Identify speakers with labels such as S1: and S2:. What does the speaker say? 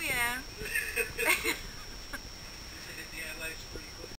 S1: Oh, yeah.